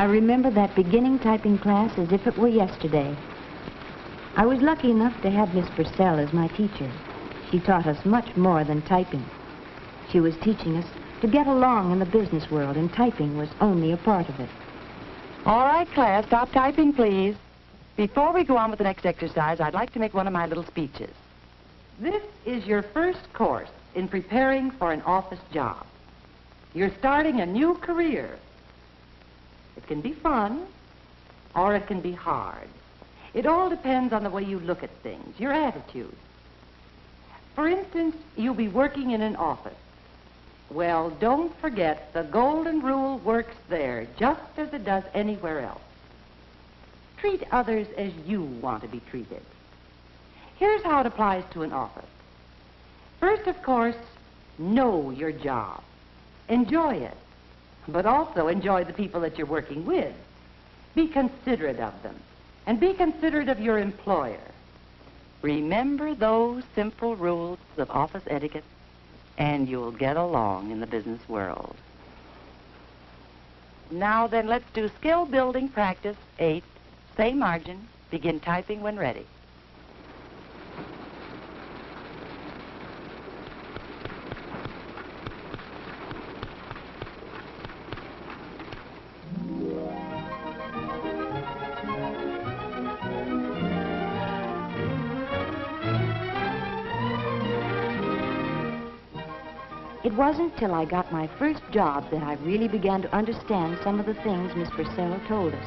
I remember that beginning typing class as if it were yesterday. I was lucky enough to have Miss Purcell as my teacher. She taught us much more than typing. She was teaching us to get along in the business world, and typing was only a part of it. All right, class, stop typing, please. Before we go on with the next exercise, I'd like to make one of my little speeches. This is your first course in preparing for an office job. You're starting a new career. It can be fun, or it can be hard. It all depends on the way you look at things, your attitude. For instance, you'll be working in an office. Well, don't forget the golden rule works there just as it does anywhere else. Treat others as you want to be treated. Here's how it applies to an office. First, of course, know your job. Enjoy it, but also enjoy the people that you're working with. Be considerate of them, and be considerate of your employer. Remember those simple rules of office etiquette, and you'll get along in the business world. Now then, let's do skill building practice eight. Say margin. Begin typing when ready. It wasn't till I got my first job that I really began to understand some of the things Miss Purcell told us.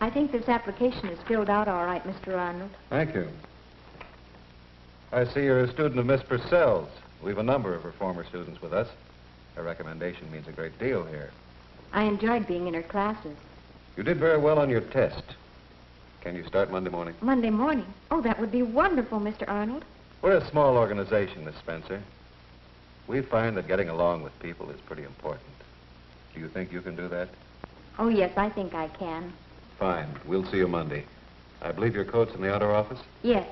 I think this application is filled out all right, Mr. Arnold. Thank you. I see you're a student of Miss Purcell's. We've a number of her former students with us. Her recommendation means a great deal here. I enjoyed being in her classes. You did very well on your test. Can you start Monday morning? Monday morning? Oh, that would be wonderful, Mr. Arnold. We're a small organization, Miss Spencer. We find that getting along with people is pretty important. Do you think you can do that? Oh, yes, I think I can. Fine. We'll see you Monday. I believe your coat's in the outer office? Yes.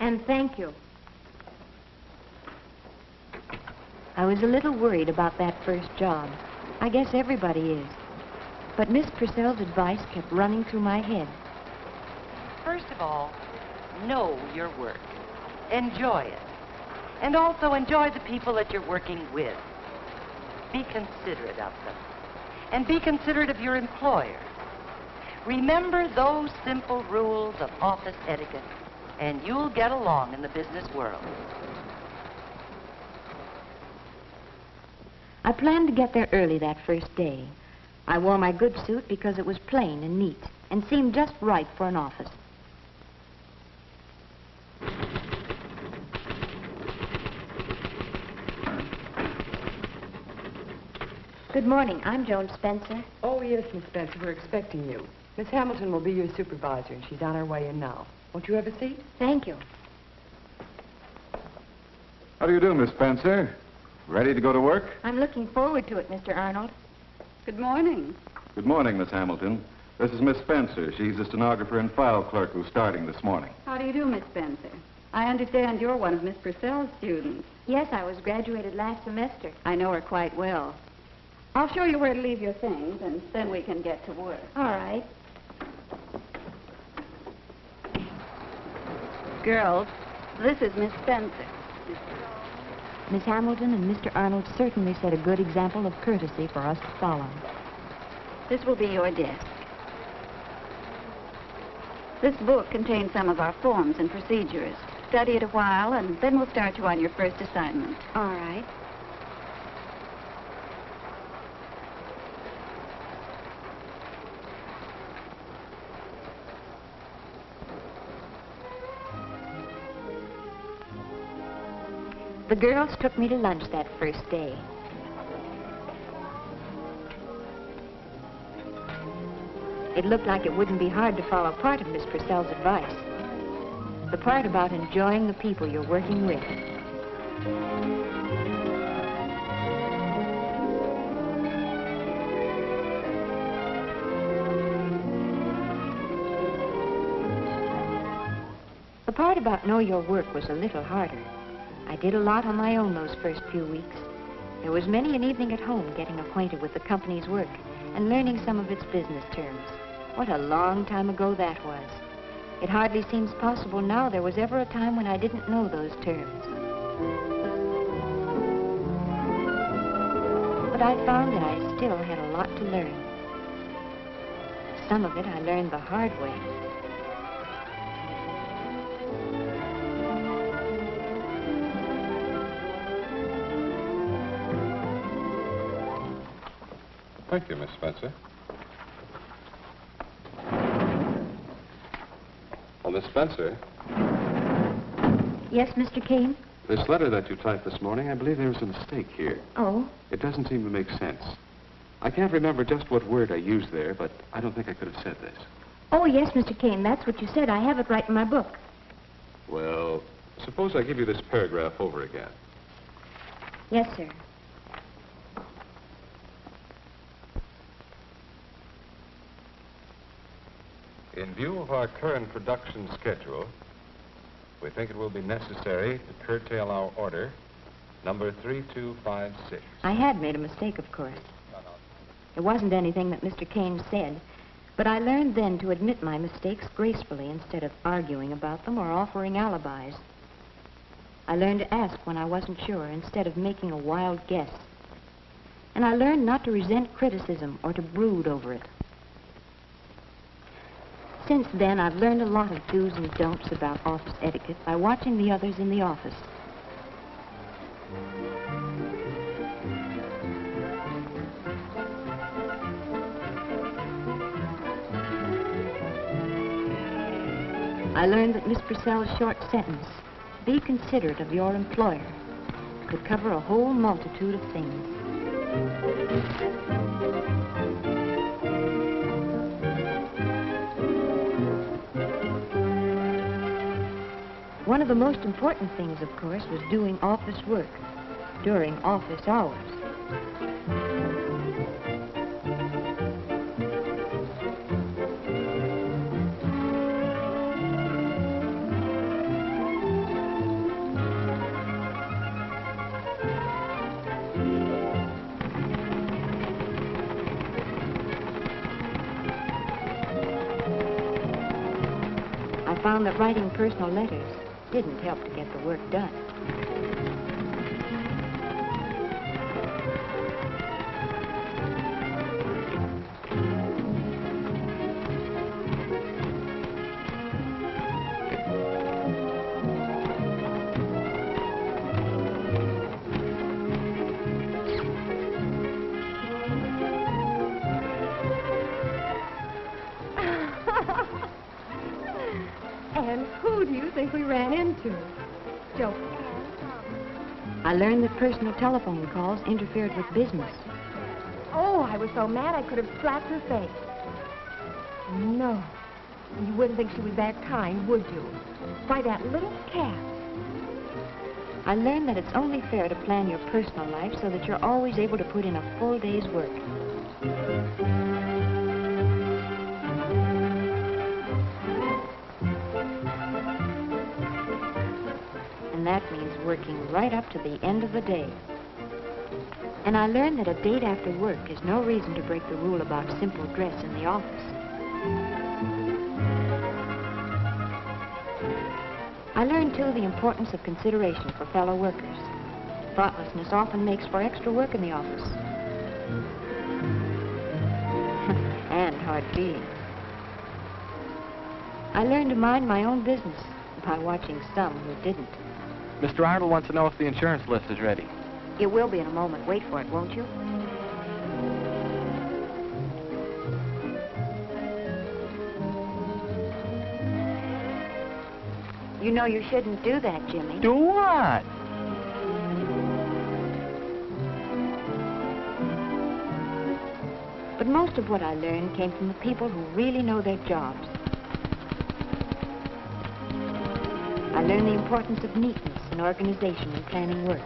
And thank you. I was a little worried about that first job. I guess everybody is. But Miss Purcell's advice kept running through my head. First of all, know your work. Enjoy it. And also enjoy the people that you're working with. Be considerate of them. And be considerate of your employer. Remember those simple rules of office etiquette, and you'll get along in the business world. I planned to get there early that first day. I wore my good suit because it was plain and neat and seemed just right for an office. Good morning. I'm Joan Spencer. Oh, yes, Miss Spencer. We're expecting you. Miss Hamilton will be your supervisor, and she's on her way in now. Won't you have a seat? Thank you. How do you do, Miss Spencer? Ready to go to work? I'm looking forward to it, Mr. Arnold. Good morning. Good morning, Miss Hamilton. This is Miss Spencer. She's the stenographer and file clerk who's starting this morning. How do you do, Miss Spencer? I understand you're one of Miss Purcell's students. Yes, I was graduated last semester. I know her quite well. I'll show you where to leave your things, and then we can get to work. All right. Girls, this is Miss Spencer. Miss Hamilton and Mr. Arnold certainly set a good example of courtesy for us to follow. This will be your desk. This book contains some of our forms and procedures. Study it a while, and then we'll start you on your first assignment. All right. The girls took me to lunch that first day. It looked like it wouldn't be hard to follow part of Miss Purcell's advice. The part about enjoying the people you're working with. The part about know your work was a little harder. I did a lot on my own those first few weeks. There was many an evening at home getting acquainted with the company's work and learning some of its business terms. What a long time ago that was. It hardly seems possible now there was ever a time when I didn't know those terms. But I found that I still had a lot to learn. Some of it I learned the hard way. Thank you, Miss Spencer. Well, Miss Spencer, Yes, Mr. Kane? this letter that you typed this morning, I believe there was a mistake here. Oh, It doesn't seem to make sense. I can't remember just what word I used there, but I don't think I could have said this. oh yes, Mr. Kane, that's what you said. I have it right in my book. Well, suppose I give you this paragraph over again. Yes, sir. In view of our current production schedule, we think it will be necessary to curtail our order, number 3256. I had made a mistake, of course. It wasn't anything that Mr. Kane said, but I learned then to admit my mistakes gracefully instead of arguing about them or offering alibis. I learned to ask when I wasn't sure instead of making a wild guess. And I learned not to resent criticism or to brood over it. Since then, I've learned a lot of do's and don'ts about office etiquette by watching the others in the office. I learned that Miss Purcell's short sentence, be considerate of your employer, could cover a whole multitude of things. One of the most important things, of course, was doing office work during office hours. I found that writing personal letters didn't help to get the work done. Ran into? Joe. I learned that personal telephone calls interfered with business. Oh, I was so mad I could have slapped her face. No. You wouldn't think she was that kind, would you? Why, that little cat. I learned that it's only fair to plan your personal life so that you're always able to put in a full day's work. And that means working right up to the end of the day. And I learned that a date after work is no reason to break the rule about simple dress in the office. I learned, too, the importance of consideration for fellow workers. Thoughtlessness often makes for extra work in the office. and hard feelings. I learned to mind my own business by watching some who didn't. Mr. Arnold wants to know if the insurance list is ready. It will be in a moment. Wait for it, won't you? You know you shouldn't do that, Jimmy. Do what? But most of what I learned came from the people who really know their jobs. I learned the importance of neatness and organization in planning work.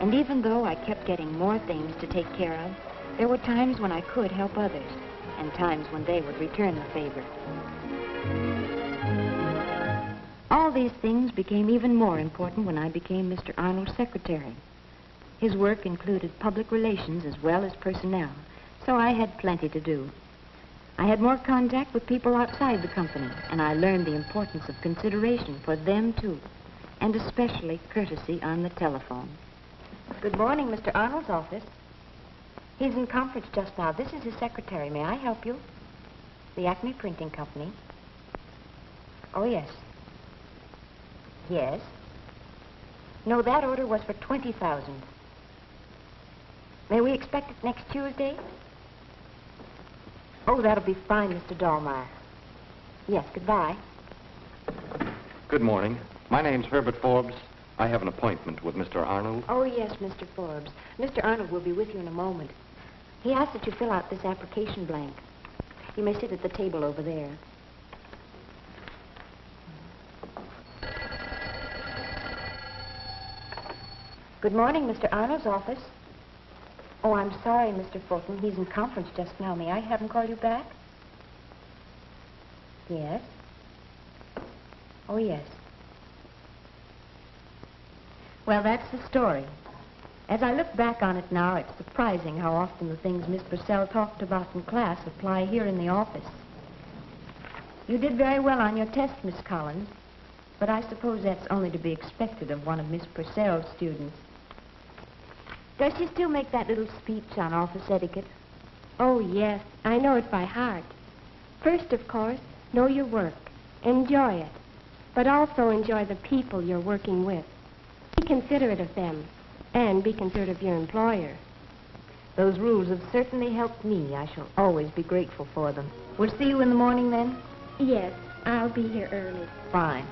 And even though I kept getting more things to take care of, there were times when I could help others. and times when they would return the favor. All these things became even more important when I became Mr. Arnold's secretary. His work included public relations as well as personnel, so I had plenty to do. I had more contact with people outside the company, and I learned the importance of consideration for them, too, and especially courtesy on the telephone. Good morning, Mr. Arnold's office. He's in conference just now. This is his secretary. May I help you? The Acme Printing Company. Oh, yes. Yes. No, that order was for 20000 May we expect it next Tuesday? Oh, that'll be fine, Mr. Dahlmeyer. Yes, goodbye. Good morning. My name's Herbert Forbes. I have an appointment with Mr. Arnold. Oh, yes, Mr. Forbes. Mr. Arnold will be with you in a moment. He asked that you fill out this application blank. You may sit at the table over there. Good morning, Mr. Arnold's office. Oh, I'm sorry, Mr. Fulton. He's in conference just now. May I have him call you back? Yes. Oh, yes. Well, that's the story. As I look back on it now, it's surprising how often the things Miss Purcell talked about in class apply here in the office. You did very well on your test, Miss Collins, but I suppose that's only to be expected of one of Miss Purcell's students. Does she still make that little speech on office etiquette? Oh, yes. I know it by heart. First, of course, know your work. Enjoy it. But also enjoy the people you're working with. Be considerate of them. And be considerate of your employer. Those rules have certainly helped me. I shall always be grateful for them. We'll see you in the morning then? Yes, I'll be here early. Fine.